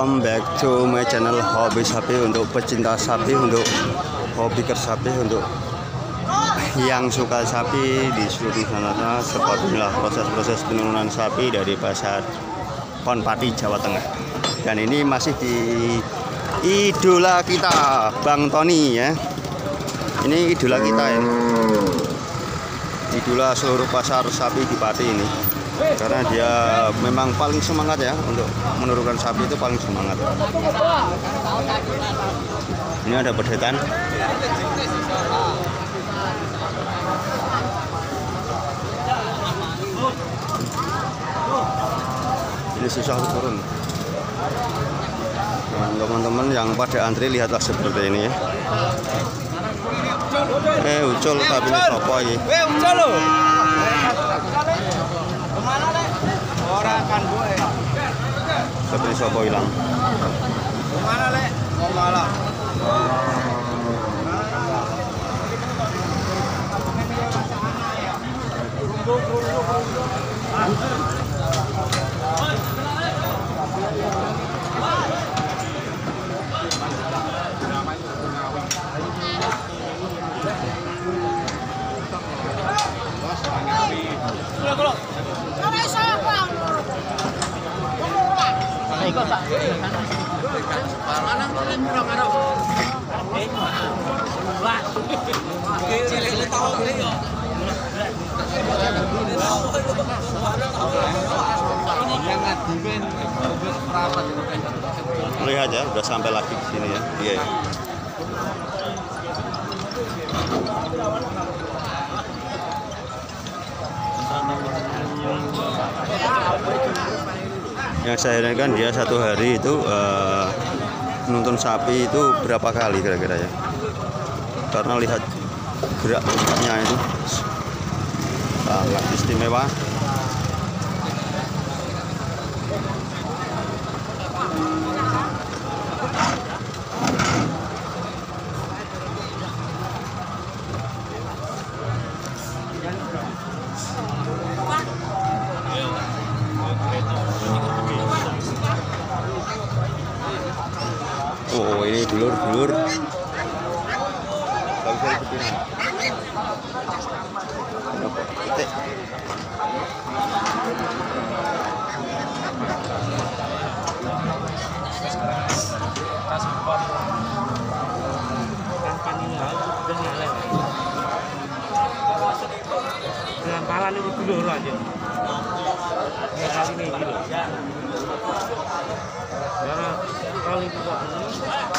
welcome back to my channel hobi sapi untuk pecinta sapi untuk hobi sapi untuk yang suka sapi di seluruh sana seperti inilah proses-proses penurunan sapi dari pasar Konpati Jawa Tengah. Dan ini masih di idola kita Bang Tony ya. Ini idola kita ya. Idola seluruh pasar sapi di Pati ini karena dia memang paling semangat ya untuk menurunkan sapi itu paling semangat. Ini ada pedetan. Ini susah turun. Teman-teman yang pada antri lihatlah seperti ini ya. Eh ucul tapi ini ini? Eh ucul seperti sopo hilang ke mana le mau malah lihat ya udah sampai lagi di sini ya iya ya. yang saya herankan dia satu hari itu uh, nonton sapi itu berapa kali kira-kira ya? Karena lihat geraknya itu sangat istimewa Oh ini dulur dulur. Gak bisa ikutin. Dengan pala ini dulu aja ya kali ini gitu karena kalau itu kok ini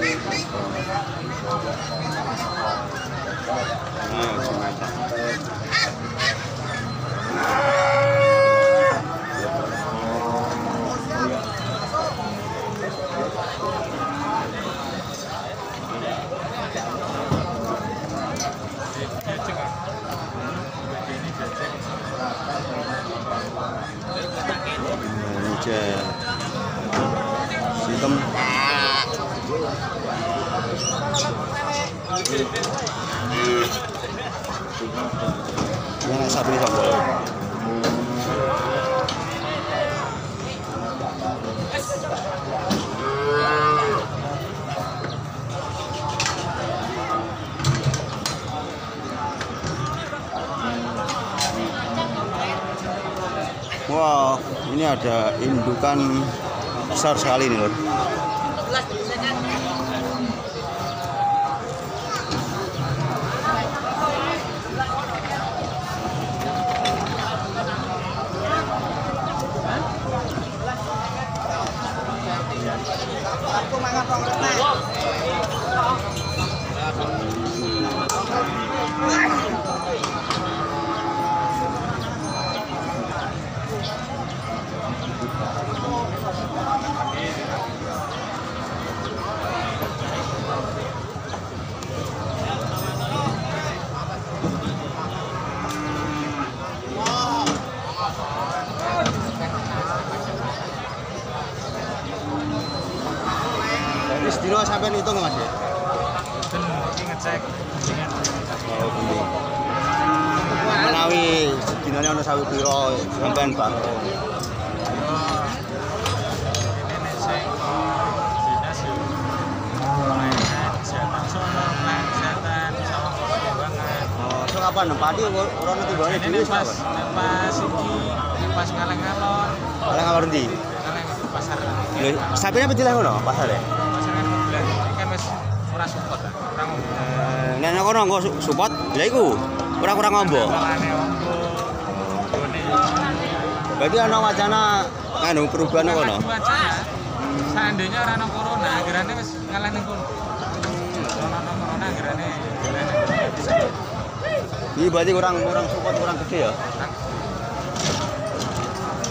Oh, it's my time. Ah! Wah, ini ada indukan besar sekali nih, Lur. 好。Sampean hitung Mas ya? Dan ini ngecek Oh. Menawi dinane ana sawu pira sampean Pak? Oh, apa nempati ora ngerti bae Ini dhewe pas pas iki pas ngaleng-ngalon, Ala ngalor ndi? itu pasar. Sapine apa dilah ngono? Pasar kan kono engko su- support, lha iku ora kurang ngombo. Berarti ana wacana nganu perubahan kono. Seandainya ora ana corona, akhirnya wis ngalah ning kono. Ana corona akhirnya berarti kurang kurang support kurang gede ya.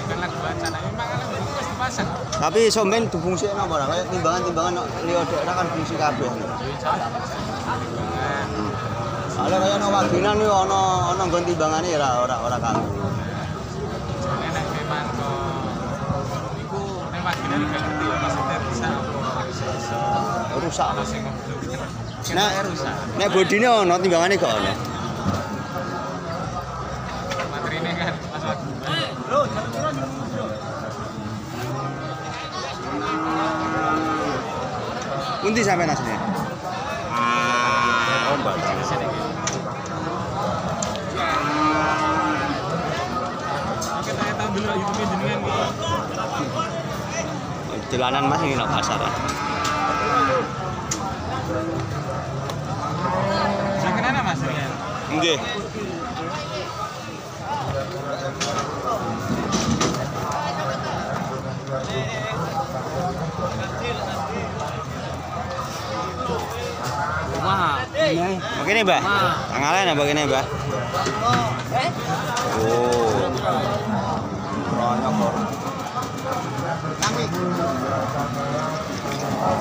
Kan lagi wacana, memang Tapi somben difungsikno apa ora? Kayak timbangan-timbangan liya daerah kan fungsi kabeh. Ala kaya ana waginan yo ana ana nggon timbangane ora ora ora kanggo. Jadi nek memang kok iku nek waginan gak ngerti ya maksudnya bisa apa. Rusak. Ana. Nah. Nek rusak. Nek bodine ana timbangane gak ana. Pundi sampean asline? Oh, Mbak. Sini iki. Oke, YouTube jenengan. Jalanan Mas ini nang pasar. ya. Saya kenana Mas. Nggih. Begini, Mbak. Tangalen ya begini, Mbak. Oh.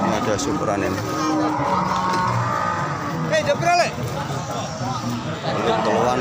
Ini ada syukuran ini. Hei, berapa, Le? Untuk keluhan.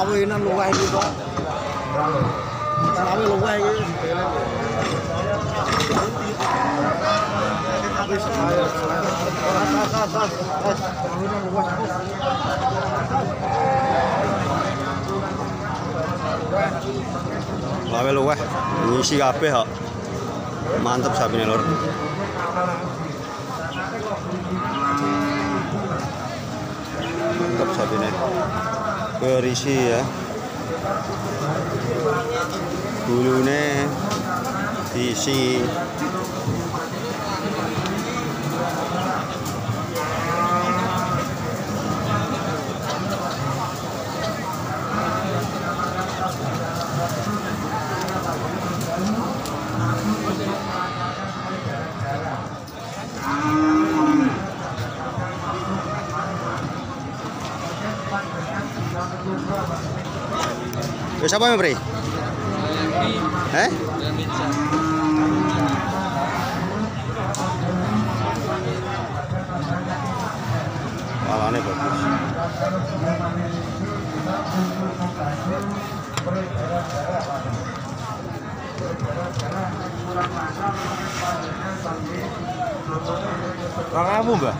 Lawinan luweh iki, Pak. Lawi luweh iki. Lawe luweh ngisi kabeh kok. Mantep sabine lor. Mantap sabine. Berisi ya. Bulune diisi Wis apa Pri? Eh? kepalanya bagus Bang Abu, Mbak.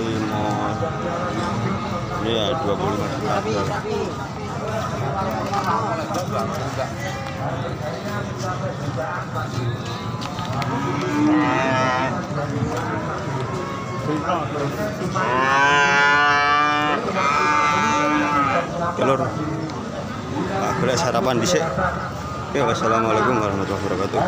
Lima ya 25 juta telur boleh sarapan dhisik. Oke, wassalamualaikum warahmatullahi wabarakatuh.